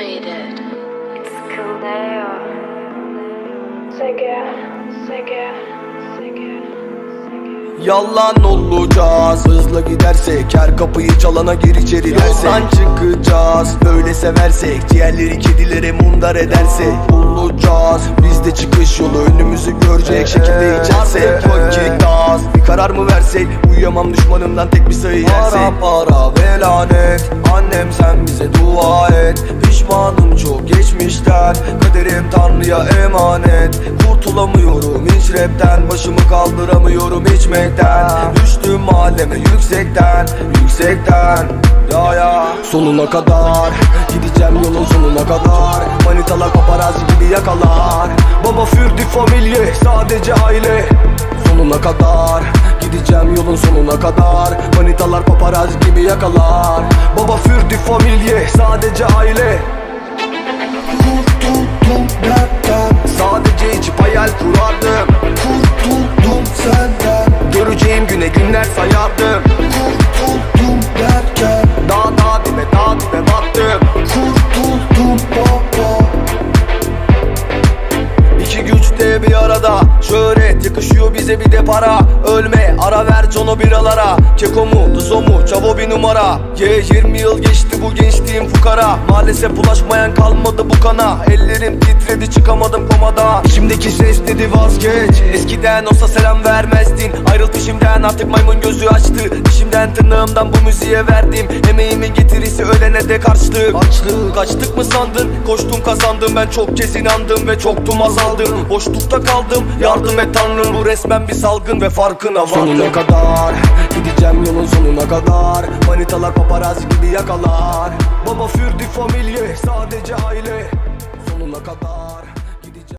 Sege, sege, sege. Yalan olacağız Hızla gidersek her kapıyı çalana gir içeri dersek. Yoldan çıkacağız Böyle seversek Diğerleri kedilere mundar edersek. Bulacağız Biz de çıkış yolu önümüzü görecek şekilde içersek. Vakit az Bir karar mı versek? Uyuyamam düşmanımdan tek bir sayı yersek. Para para ve lanet Annem sen bize dua çok geçmişten Kaderim tanrıya emanet. Kurtulamıyorum hiç rapten. Başımı kaldıramıyorum içmekten. Düştüm mahalleme yüksekten Yüksekten. Ya ya. Sonuna kadar. Gideceğim yolun sonuna kadar. Manitalar paparazzi gibi yakalar. Baba fürdü familye sadece aile. Sonuna kadar. Gideceğim yolun sonuna kadar. Manitalar paparazzi gibi yakalar. Baba fürdü familye sadece aile dertten Sadece içip hayal kurardım. Kurtuldum senden. Göreceğim güne günler sayardım. Kurtuldum derken. Dağ dağ dibe dağ dibe battım. Kurtuldum baba İki güç de bir arada. Şöhret yakışıyor bize bir de para. Ölme ara ver cono biralara Keko mu Duzo mu Çavo bir numara. Ye 20 yıl geçti bu gençliğim fukara. Maalesef bulaşmayan kalmadı bu kana. Ellerim titredi çıkamadım komada İçimdeki ses dedi vazgeç. Eskiden olsa selam vermezdin. Ayrıl peşimden artık maymun gözü açtı. Dişimden tırnağımdan bu müziğe verdim. Emeğimin getirisi ölene de karşılık. Açlık. Kaçtık mı sandın? Koştum kazandım. Ben çok kez inandım Ve çoktum azaldım. Boşlukta kaldım. Yardım et tanrım. Bu resmen bir salgın ve farkına vardım. Sonuna kadar. Gideceğim yolun sonuna kadar. Manitalar paparazzi gibi yakalar. Baba fürdü familye sadece aile acabar